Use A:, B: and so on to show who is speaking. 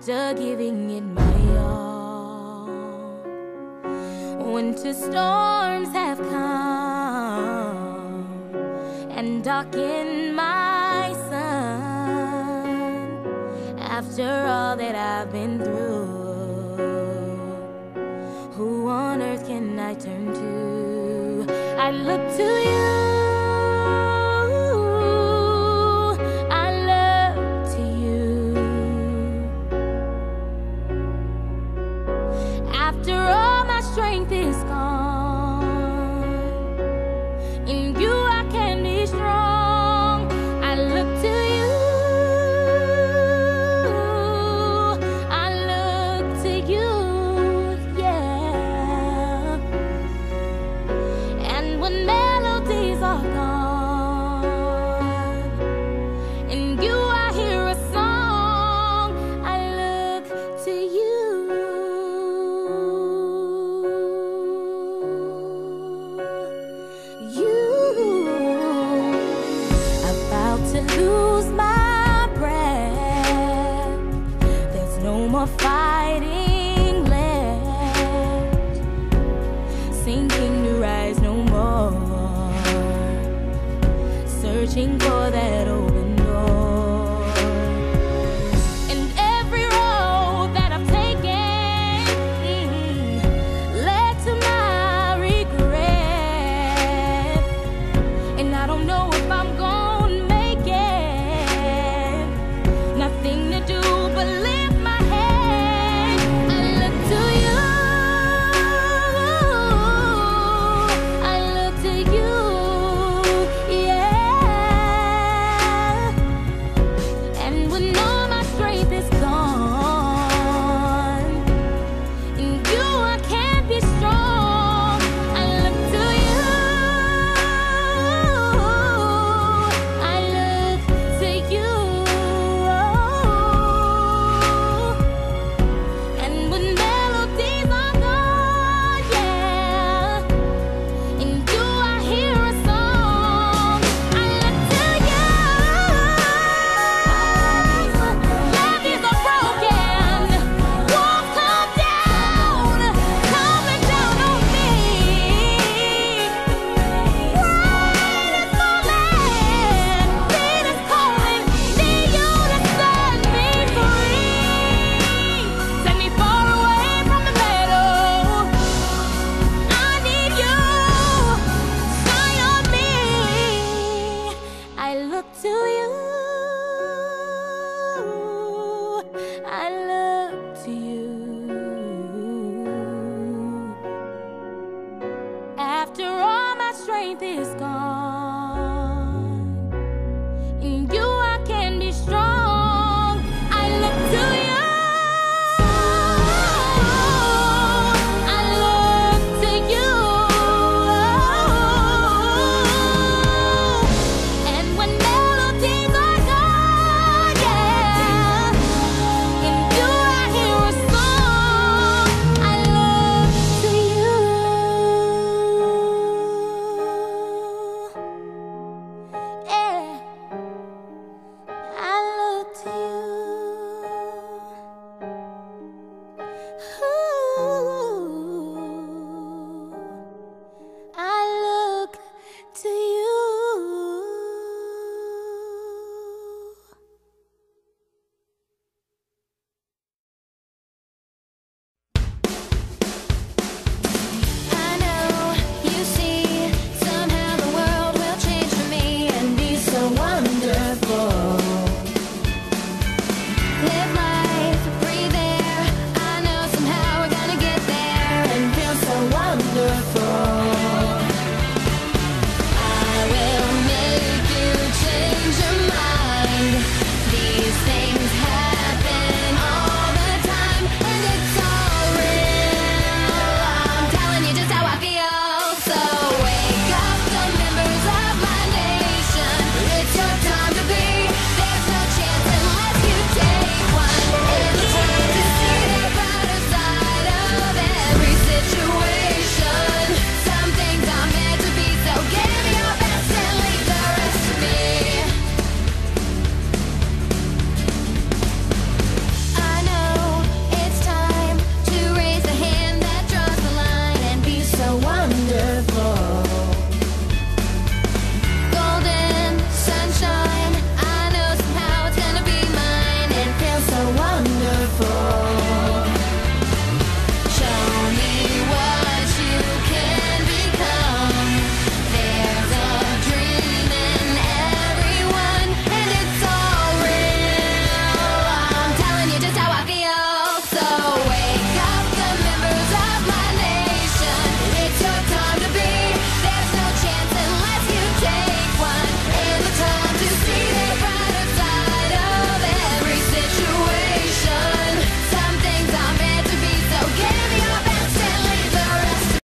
A: after giving it my all. Winter storms have come and darkened my sun. After all that I've been through, who on earth can I turn to? I look to you. searching for that this